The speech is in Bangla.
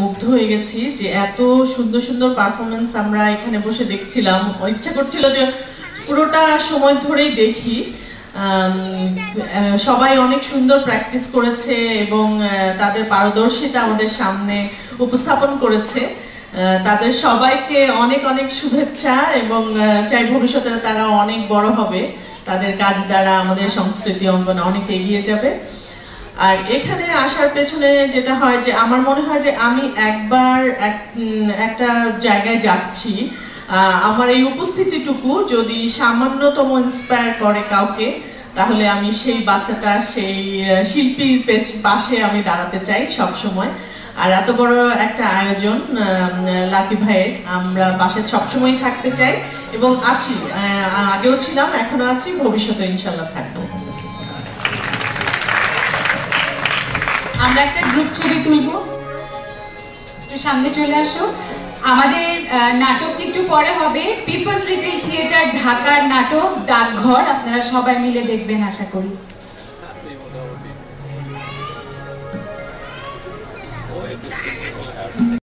মুগ্ধ হয়ে গেছি যে এত সুন্দর সুন্দর পারফরমেন্স আমরা এখানে বসে দেখছিলাম। ইচ্ছা করছিল যে পুরোটা সময় ধরেই দেখি। সবাই অনেক সুন্দর প্র্যাকটিস করেছে এবং তাদের পারদর্শিতা আমাদের সামনে উপস্থাপন করেছে। তাদের সবাইকে অনেক অনেক শুভেচ্ছা এবং চাই ভবিষ্যতে তারা অনেক বড় হবে। তাদের কাজ দ্বারা আমাদের সংস্কৃতি অঙ্গনে অনেক এগিয়ে যাবে। আর এখানে আসার পেছনে যেটা হয় যে আমার মনে হয় যে আমি একবার এক- একটা জায়গায় যাচ্ছি। আমার এই উপস্থিতিটুকু যদি সামান্যতম ইন্সপায়ার করে কাউকে, তাহলে আমি সেই বাচ্চাটা, সেই শিল্পীর পাশে আমি দাঁড়াতে চাই সব সময় আর এত বড় একটা আয়োজন লাকি ভাইয়ের, আমরা পাশে সবসময় থাকতে চাই এবং আছি। আগেও ছিলাম, এখনও আছি ভবিষ্যতে ইনশাল্লাহ থাকব। আমরা একটা গ্রুপ ছবি তুলব। একটু সামনে চলে আসো। আমাদের নাটকটি একটু পরে হবে। পিপলস লিটিল থিয়েটার ঢাকার নাটক, ডাকঘর। আপনারা সবাই মিলে দেখবেন, আশা করি।